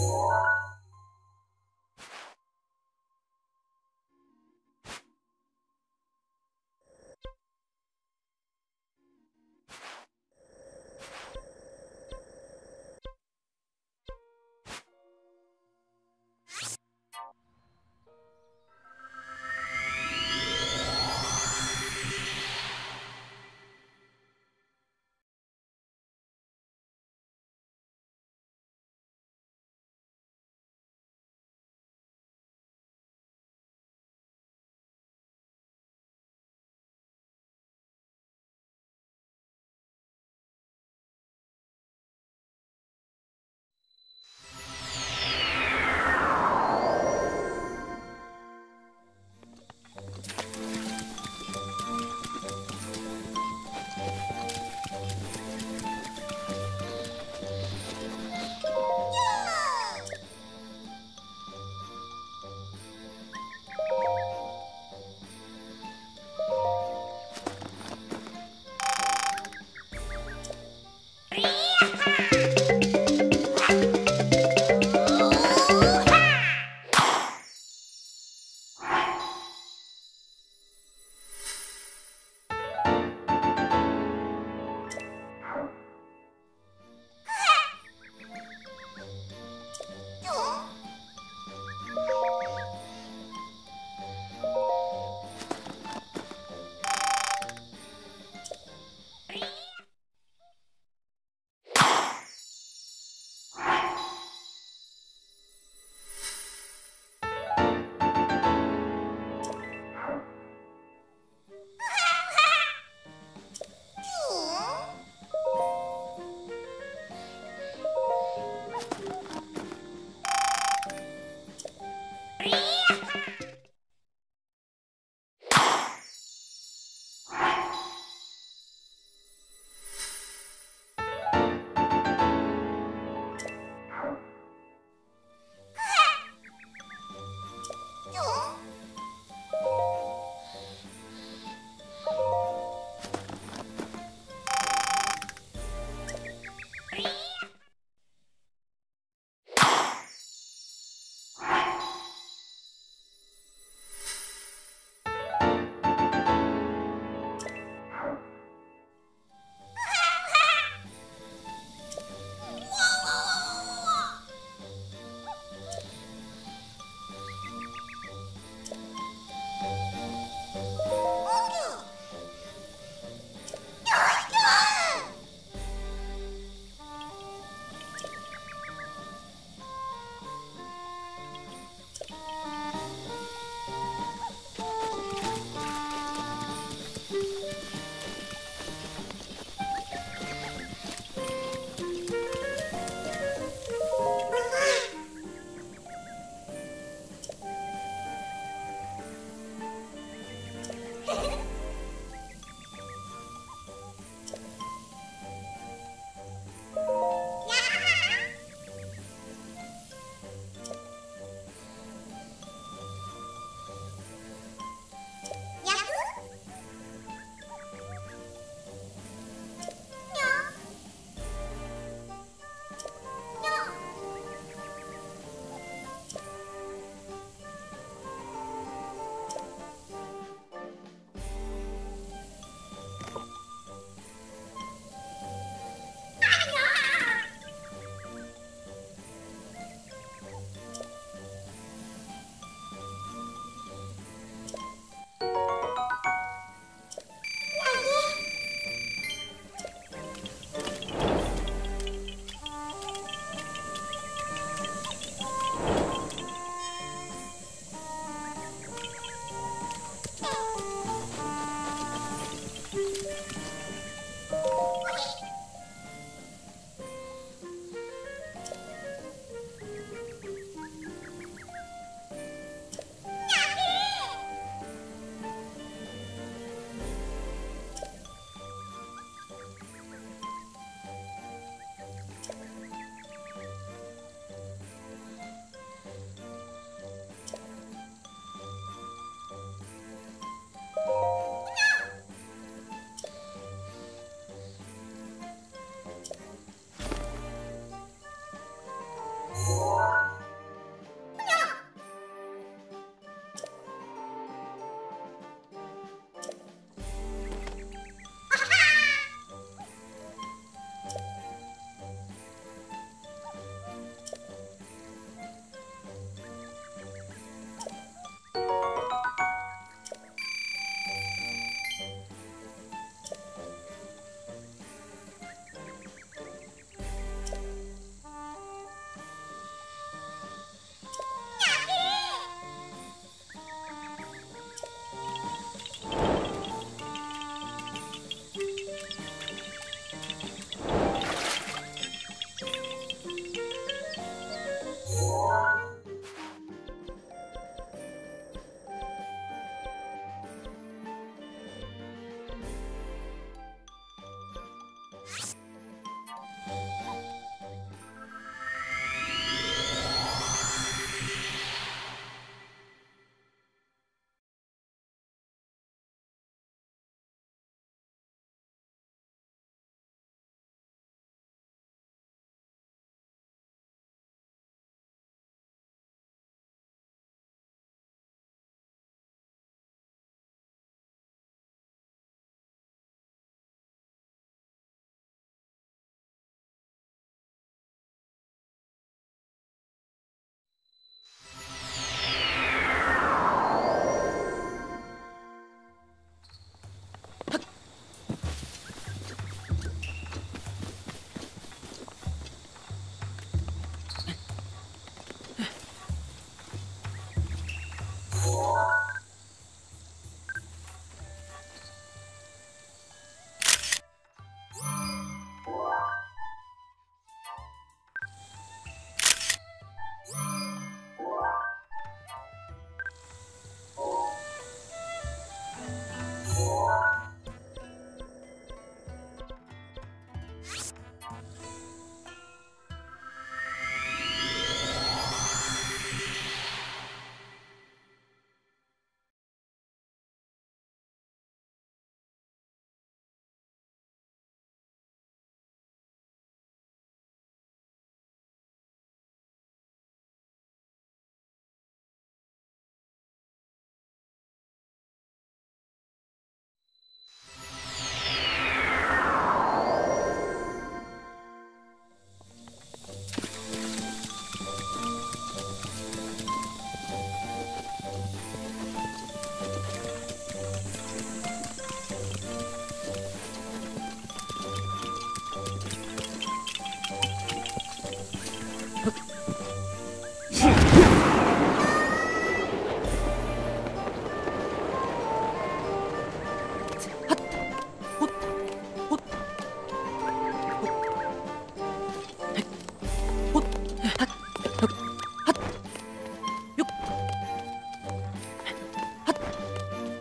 Yeah.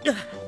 Ugh.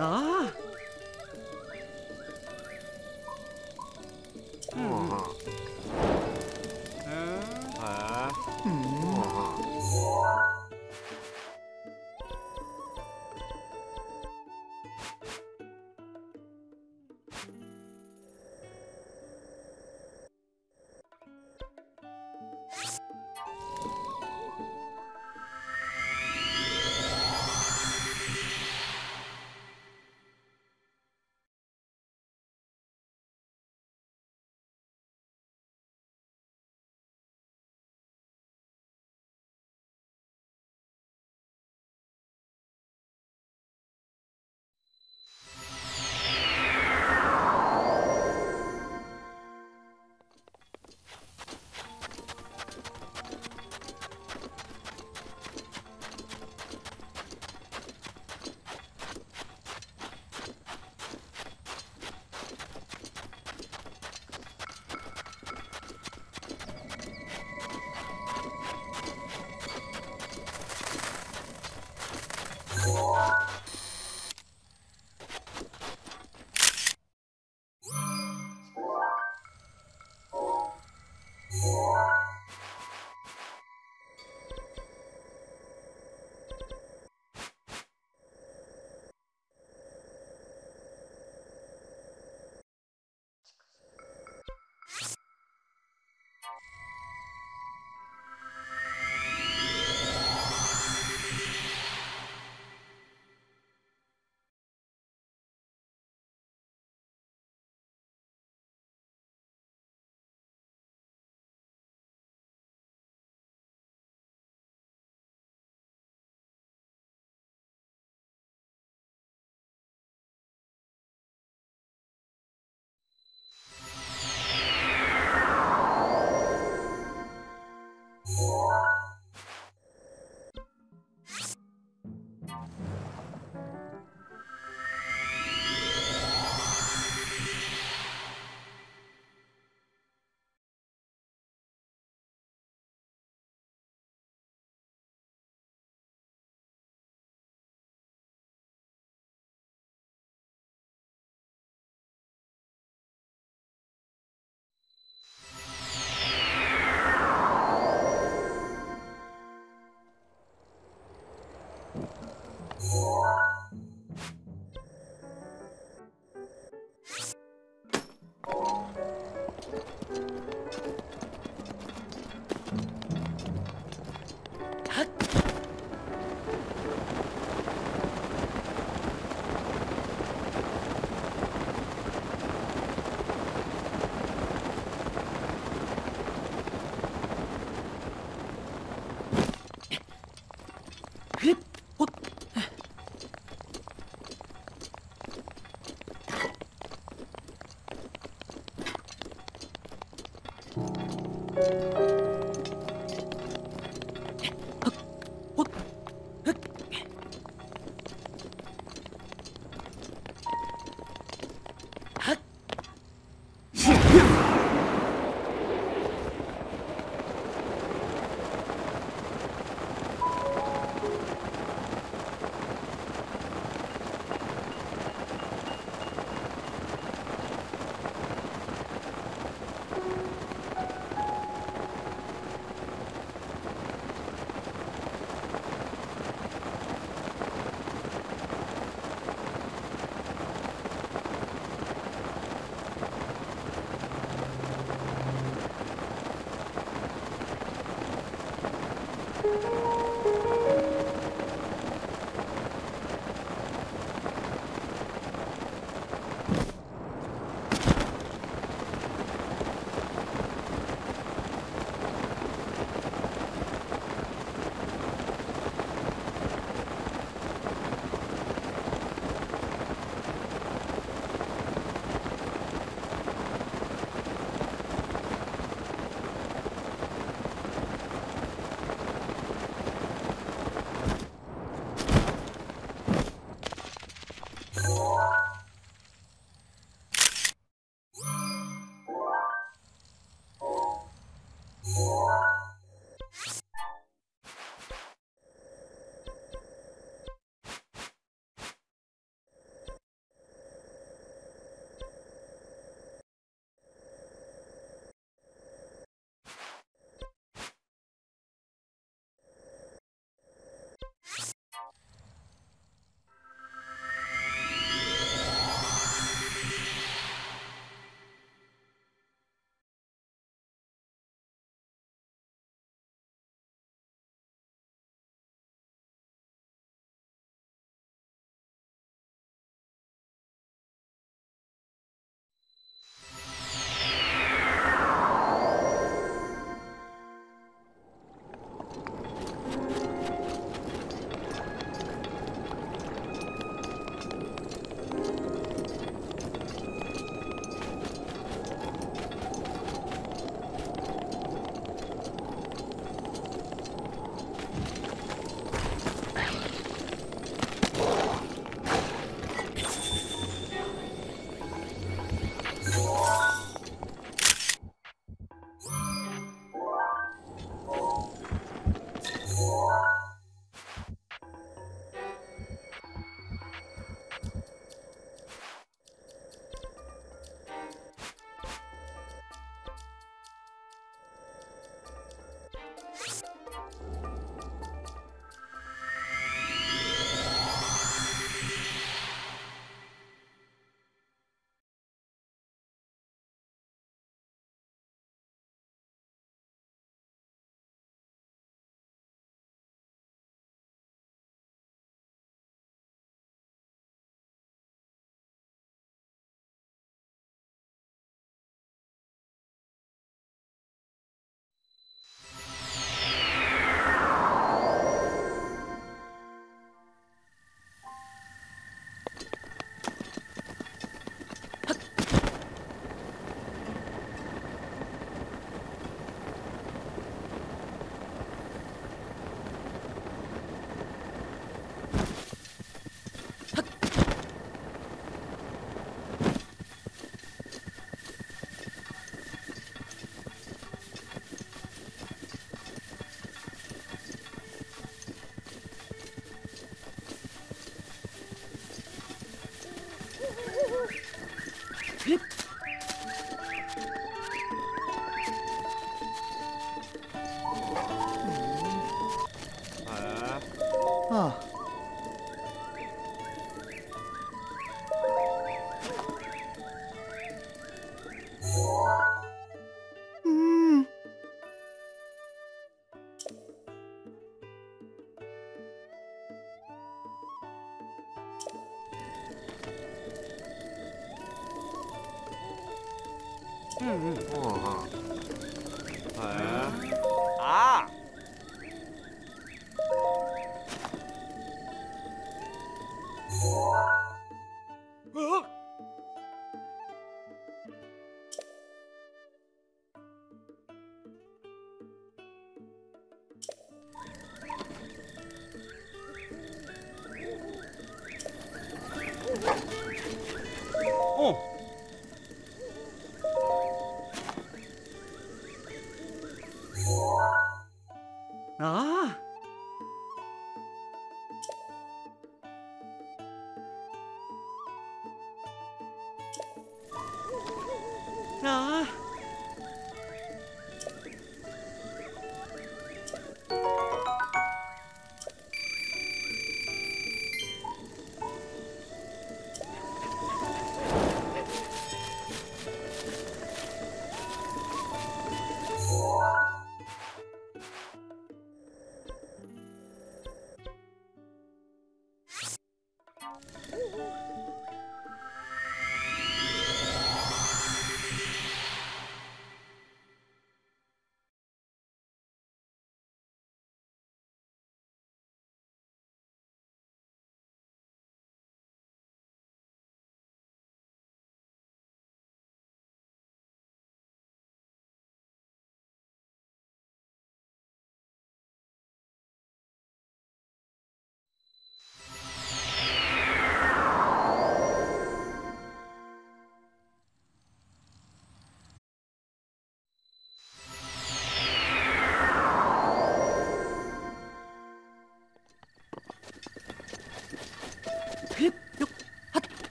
아.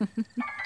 아. 아? you